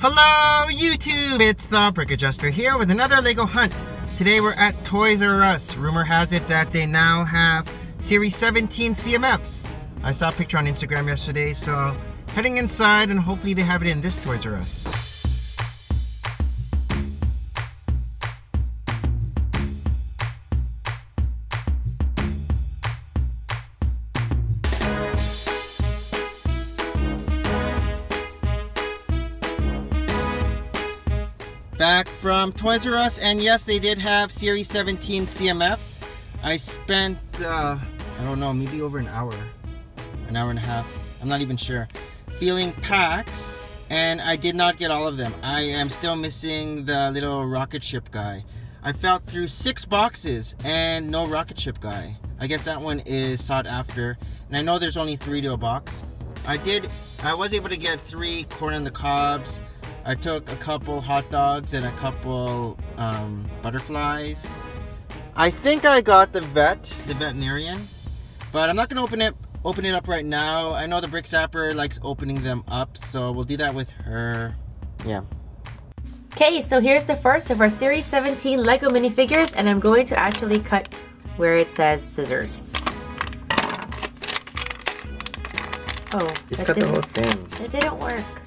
Hello YouTube, it's the Brick Adjuster here with another Lego hunt. Today we're at Toys R Us. Rumor has it that they now have Series 17 CMFs. I saw a picture on Instagram yesterday, so heading inside and hopefully they have it in this Toys R Us. Back from Toys R Us and yes they did have series 17 CMFs I spent uh, I don't know maybe over an hour an hour and a half I'm not even sure feeling packs and I did not get all of them. I am still missing the little rocket ship guy. I felt through six boxes and no rocket ship guy. I guess that one is sought after and I know there's only three to a box. I did I was able to get three corn on the cobs I took a couple hot dogs and a couple um, butterflies. I think I got the vet, the veterinarian, but I'm not gonna open it open it up right now. I know the brick zapper likes opening them up, so we'll do that with her. Yeah. Okay, so here's the first of our Series 17 Lego minifigures, and I'm going to actually cut where it says scissors. Oh, just cut the whole thing. It didn't work.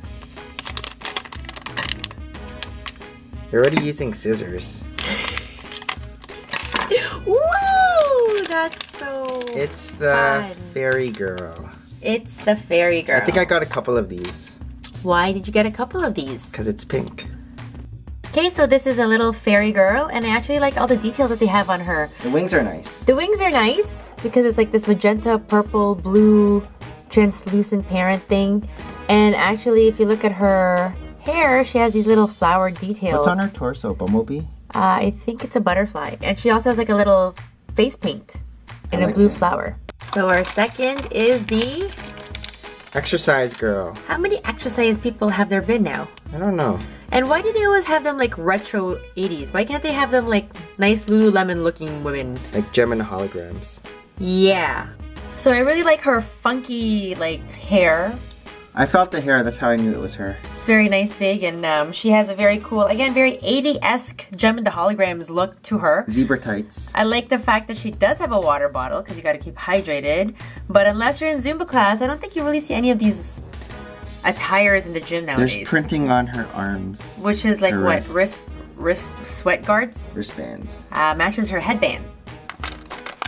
You're already using scissors. Woo! That's so It's the fun. fairy girl. It's the fairy girl. I think I got a couple of these. Why did you get a couple of these? Because it's pink. Okay, so this is a little fairy girl, and I actually like all the details that they have on her. The wings are nice. The wings are nice because it's like this magenta, purple, blue, translucent parent thing. And actually, if you look at her hair, she has these little flower details. What's on her torso? Bumblebee? Uh, I think it's a butterfly. And she also has like a little face paint and like a blue it. flower. So our second is the... Exercise girl. How many exercise people have there been now? I don't know. And why do they always have them like retro 80s? Why can't they have them like nice Lululemon looking women? Like Jem and holograms. Yeah. So I really like her funky like hair I felt the hair, that's how I knew it was her. It's very nice, big, and um, she has a very cool, again, very 80-esque Jem and the Holograms look to her. Zebra tights. I like the fact that she does have a water bottle, because you gotta keep hydrated. But unless you're in Zumba class, I don't think you really see any of these attires in the gym nowadays. There's printing on her arms. Which is like what, wrist. wrist, sweat guards? Wristbands. Uh, matches her headband.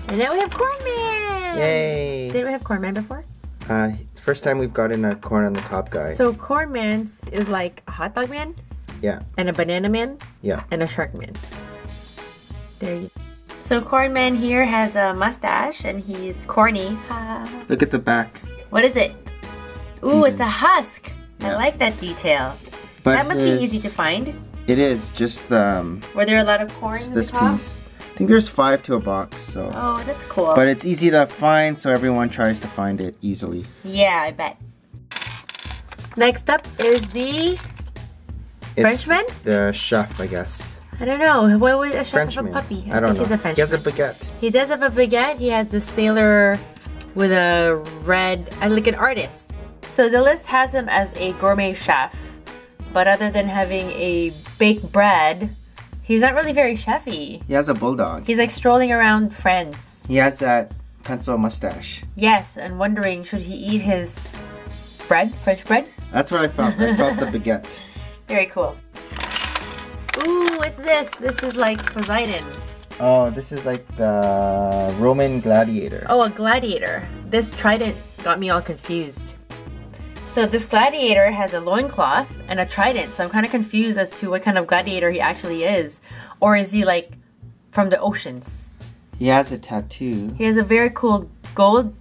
And now we have Cornman! Yay! Did we have Cornman before? Uh, First time we've gotten a corn on the cob guy. So corn man is like a hot dog man? Yeah. And a banana man? Yeah. And a shark man. There you So corn man here has a mustache and he's corny. Look at the back. What is it? Ooh, it's a husk. Yeah. I like that detail. But that must be easy to find. It is, just the... Um, Were there a lot of corn in this the cob? piece. I think there's five to a box, so. Oh, that's cool. But it's easy to find, so everyone tries to find it easily. Yeah, I bet. Next up is the it's Frenchman? The chef, I guess. I don't know. What would a chef Frenchman. have a puppy? I, I don't know. He's a Frenchman. He has a baguette. He does have a baguette. He has the sailor with a red, uh, like an artist. So the list has him as a gourmet chef, but other than having a baked bread, He's not really very chefy. He has a bulldog. He's like strolling around friends. He has that pencil mustache. Yes, and wondering should he eat his bread, French bread? That's what I felt. I felt the baguette. Very cool. Ooh, what's this? This is like Poseidon. Oh, this is like the Roman gladiator. Oh, a gladiator. This trident got me all confused. So this gladiator has a loincloth and a trident, so I'm kind of confused as to what kind of gladiator he actually is. Or is he like from the oceans? He has a tattoo. He has a very cool gold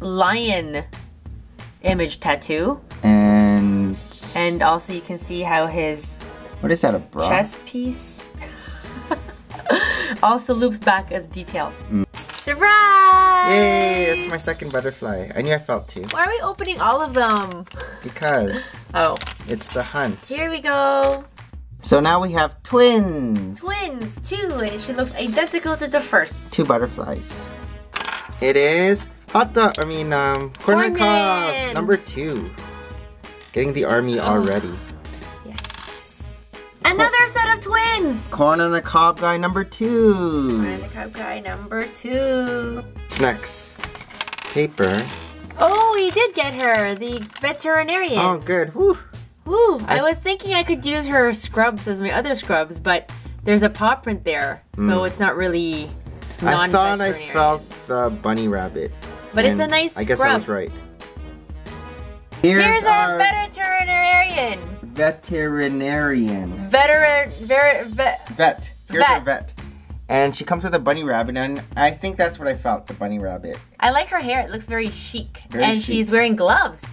lion image tattoo. And and also you can see how his what is that a bra? chest piece also loops back as detail. Mm. Surprise! Yay, that's my second butterfly. I knew I felt two. Why are we opening all of them? Because. Oh. It's the hunt. Here we go. So now we have twins. Twins, two, and she looks identical to the first. Two butterflies. It is hot dog, I mean, um, corn, corn cob, number two. Getting the army oh. already. Another set of twins. Corn on the cob guy number two. Corn And the cup guy number two. What's next? Paper. Oh, he did get her the veterinarian. Oh, good. Woo. Woo! I, I- was thinking I could use her scrubs as my other scrubs, but there's a paw print there, so it's not really Hmm. I thought I felt the bunny rabbit. But it's a nice I guess I was right. Here's, Here's our veterinarian. Veterinarian. Veteran, ver, vet. Vet. Here's Vet. vet. And she comes with a bunny rabbit, and I think that's what I felt, the bunny rabbit. I like her hair. It looks very chic, Very and chic. she's wearing gloves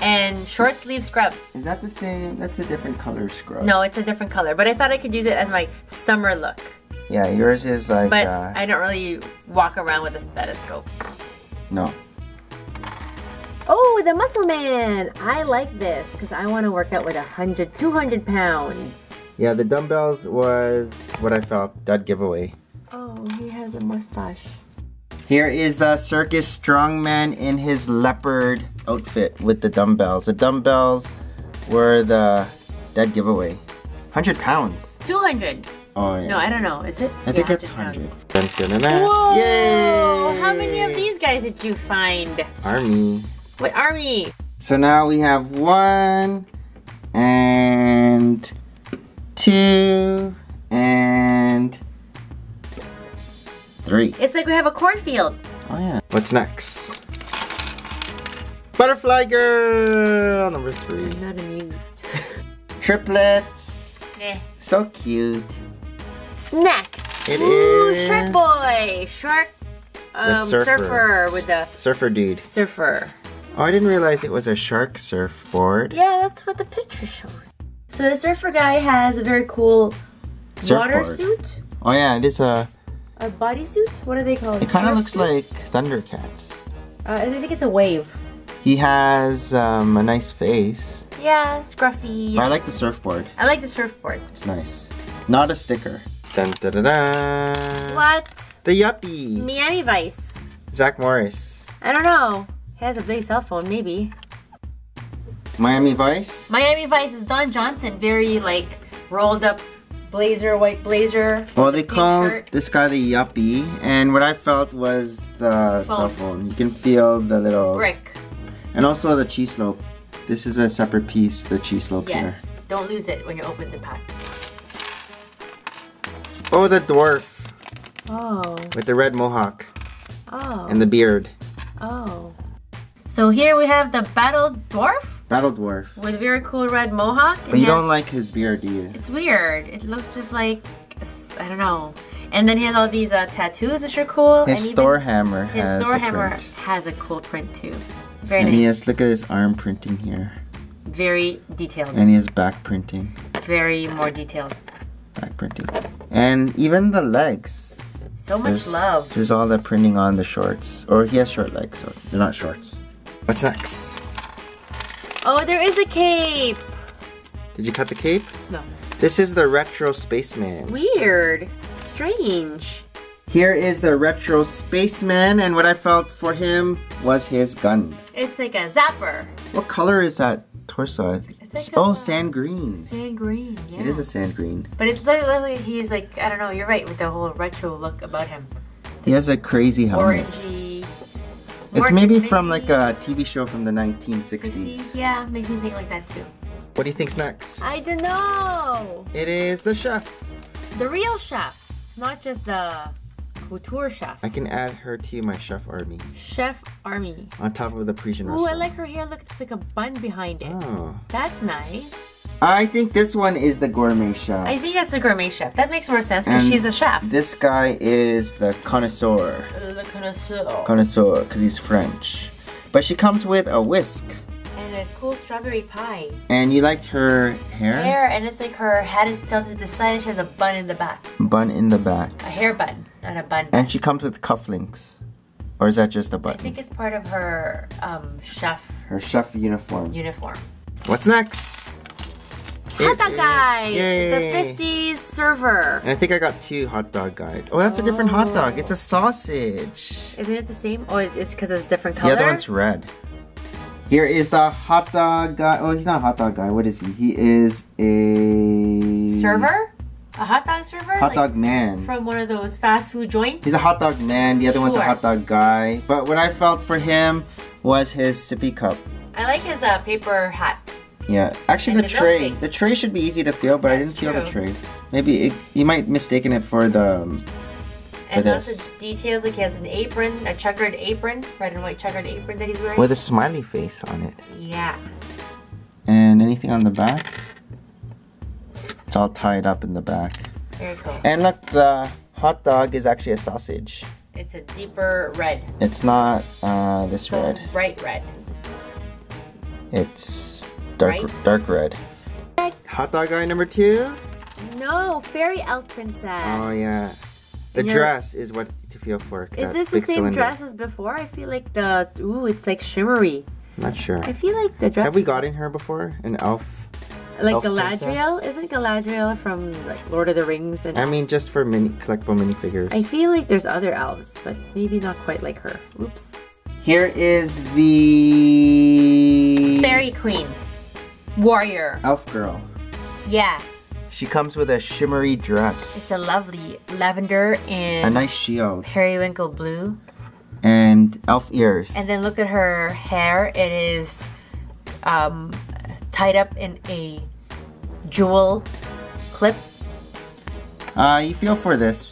and short sleeve scrubs. Is that the same? That's a different color scrub. No, it's a different color, but I thought I could use it as my summer look. Yeah, yours is like, But uh, I don't really walk around with a stethoscope. no. Oh, the muscle man! I like this because I want to work out with 100, 200 pounds. Yeah, the dumbbells was what I felt, that giveaway. Oh, he has a mustache. Here is the circus strongman in his leopard outfit with the dumbbells. The dumbbells were the dead giveaway. 100 pounds. 200. Oh, yeah. No, I don't know. Is it? I think it's 100 100. Dun, dun, dun, dun. Whoa! Yay! How many of these guys did you find? Army. What are we? So now we have one and two and three. It's like we have a cornfield. Oh yeah. What's next? Butterfly girl number three. I'm not amused. Triplets. eh. So cute. Next. It Ooh, is Shark Boy. Shark um, surfer. surfer. with the surfer dude. surfer. Oh, I didn't realize it was a shark surfboard. Yeah, that's what the picture shows. So the surfer guy has a very cool water suit. Oh yeah, it is a. A bodysuit? What are they called? It kind of looks suit? like Thundercats. Uh, I think it's a wave. He has um, a nice face. Yeah, scruffy. I like the surfboard. I like the surfboard. It's nice. Not a sticker. Dun, da, da, da. What? The Yuppie. Miami Vice. Zach Morris. I don't know. He has a big cell phone, maybe. Miami Vice. Miami Vice is Don Johnson, very like rolled up blazer, white blazer. Well, they call shirt. this guy the Yuppie, and what I felt was the cell Phone. phone. You can feel the little, brick. and also the cheese slope. This is a separate piece, the cheese slope Yes. here. Don't lose it when you open the pack. Oh, the dwarf Oh. with the red mohawk Oh. and the beard. oh. So here we have the battle dwarf Battle dwarf. with very cool red mohawk. But you don't like his beard, do you? It's weird. It looks just like I don't know. And then he has all these uh, tattoos, which are cool. His and Thor hammer His has Thor a hammer print. has a cool print too. Very And nice. he has, look at his arm printing here. Very detailed. And he has back printing. Very more detailed. Back printing. And even the legs. So much There's, love. There's all the printing on the shorts. Or he has short legs, so they're not shorts. What's next? Oh, there is a cape. Did you cut the cape? No. This is the Retro Spaceman. Weird. Strange. Here is the Retro Spaceman, and what I felt for him was his gun. It's like a zapper. What color is that torso? It's like oh, a- sand green. Sand green. Yeah. It is a sand green. But it's like, like he's like I don't know. You're right with the whole retro look about him. He has a crazy helmet. Orangey. It's maybe from like a TV show from the 1960s. 60s. Yeah, makes me think like that too. What do you think's next? I don't know. It is the chef. The real chef, not just the couture chef. I can add her to my chef army Chef Army. on top of the Parisian Ooh, I like her hair. Look, there's like a bun behind it. Oh. That's nice. I think this one is the gourmet chef. I think that's the gourmet chef. That makes more sense because she's a chef. This guy is the connoisseur. Le connoisseur. Connoisseur, because he's French. But she comes with a whisk. And a cool strawberry pie. And you like her hair? Hair, and it's like her head is tilted to the side and she has a bun in the back. Bun in the back. A hair bun, not a bun. And she comes with cufflinks. Or is that just a button? I think it's part of her um, chef Her chef uniform. uniform. What's next? Hot dog guy! Yay. The 50s server. And I think I got two hot dog guys. Oh, that's a different hot dog. It's a sausage. Isn't it the same? Or Oh, it's because it's a different color? The other one's red. Here is the hot dog guy. Oh, he's not a hot dog guy. What is he? He is a server? A hot dog server? hot Like, dog man. From one of those fast food joints? He's a hot dog man. The other one's a hot dog guy. But what I felt for him was his sippy cup. I like his uh, paper hat. Yeah, actually the the tray. milkshake. The tray should be easy to feel, but I didn't feel the true. tray. Maybe it, you might mistaken it for the. um, And For lots this. of details, like he has an apron, a checkered apron, red and white checkered apron that he's wearing. With a smiley face on it. yeah. And anything on the back? It's all tied up in the back. Very cool. And look, the hot dog is actually a sausage. It's a deeper red. It's not uh, this So red. bright red. It's dark Right? dark red. Hot dog guy number two. No, fairy elf princess. Oh yeah. The And dress is what to feel for. Is this the same cylinder. dress as before? I feel like the ooh, it's like shimmery. Not sure. I feel like the dress Have we gotten her before? An elf? like elf Galadriel. Isn't Galadriel from like Lord of the Rings? And I mean, just for mini collectible minifigures. I feel like there's other elves, but maybe not quite like her. Oops. Here is the Fairy Queen, warrior. elf girl. Yeah, She comes with a shimmery dress, it's a lovely lavender and... a nice shield, periwinkle blue. and elf ears. And then look at her hair. It is um, tied up in a jewel clip. Uh, you feel for this.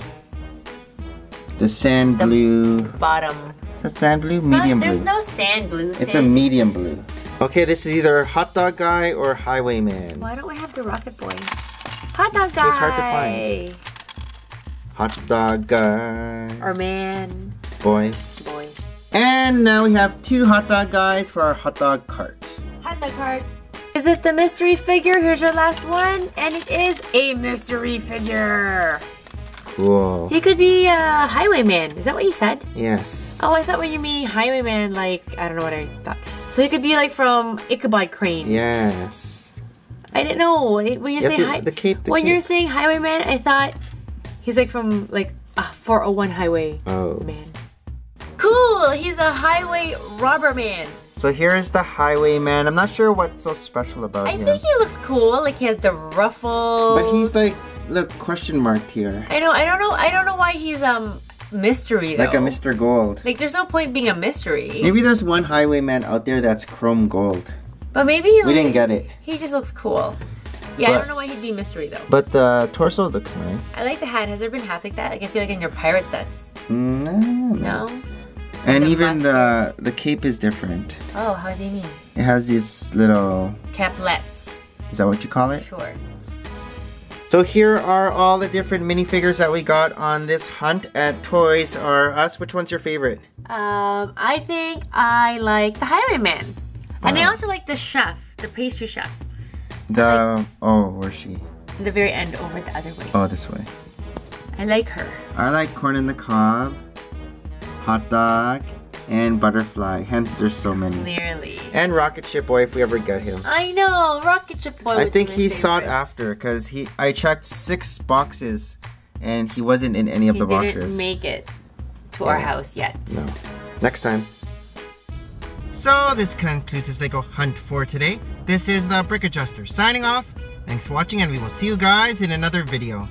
The sand The- blue. Bottom. Is that sand blue? Not- Medium there's blue. no sand blue. It's a medium blue. Okay, this is either hot dog guy or highwayman. Why don't we have the rocket boy? Hot dog guy. It's hard to find. Hot dog guy. Or man, Boy. boy. And now we have two hot dog guys for our hot dog cart. Hot dog Cart. Is it the mystery figure? Here's your last one, and it is a mystery figure. Cool. He could be a highwayman. Is that what you said? Yes. Oh, I thought when you mean highwayman, like I don't know what I thought. So he could be like from Ichabod Crane. Yes. I didn't know when you're You saying to- hi- the cape, the when you're cape. saying highwayman, I thought he's like from like a 401 highway Oh. man. Cool. He's a highway robber man. So here is the highwayman. I'm not sure what's so special about I him. I think he looks cool. Like he has the ruffle. But he's like, look, question marked here. I know. I don't know. I don't know why he's um mystery though. Like a Mr. Gold. Like there's no point being a mystery. Maybe there's one highwayman out there that's chrome gold. But maybe he We looks- didn't get it. He just looks cool. Yeah, I don't know why he'd be mystery though. But the torso looks nice. I like the hat. Has there been hats like that? Like I feel like in your pirate sets. Mm, no. No. And The even the the cape is different. Oh, how do you mean? It has these little. Caplets. Is that what you call it? Sure. So here are all the different minifigures that we got on this hunt at Toys R Us. Which one's your favorite? Um, I think I like the Highwayman, and I also like the chef, the pastry chef. The oh, where's she? The very end, over the other way. Oh, this way. I like her. I like corn in the cob, hot dog, and butterfly. Hence, there's so many. Clearly. And Rocket Ship Boy if we ever get him. I know, Rocket Ship Boy. I think my he sought favorite. after because he. I checked six boxes, and he wasn't in any of He the boxes. He didn't make it to our house yet. No. Next time. So this concludes this Lego hunt for today. This is the Brick Adjuster signing off. Thanks for watching and we will see you guys in another video.